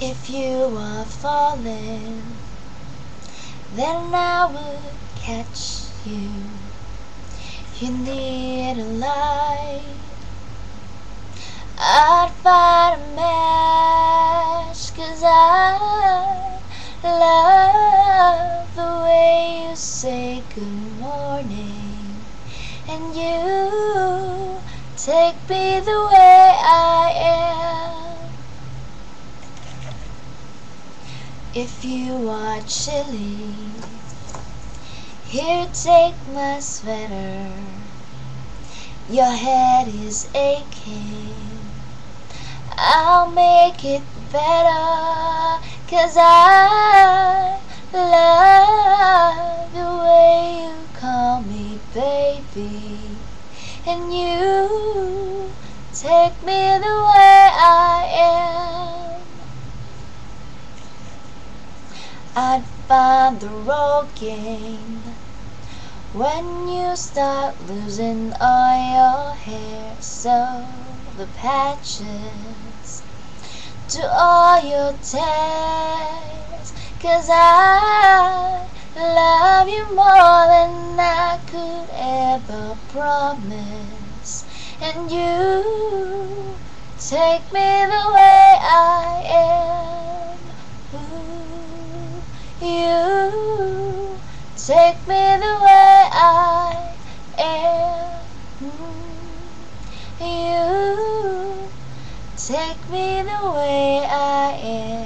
If you are falling, then I will catch you. You need a light. I'd find a match, cause I love the way you say good morning. And you take me the way I am. If you are chilly, here take my sweater. Your head is aching. I'll make it better. Cause I love the way you call me baby. And you take me the way I am. I'd find the Rogaine when you start losing all your hair. So the patches to all your tears. Cause I love you more than I could ever promise. And you take me the way I am. You take me the way I am. You take me the way I am.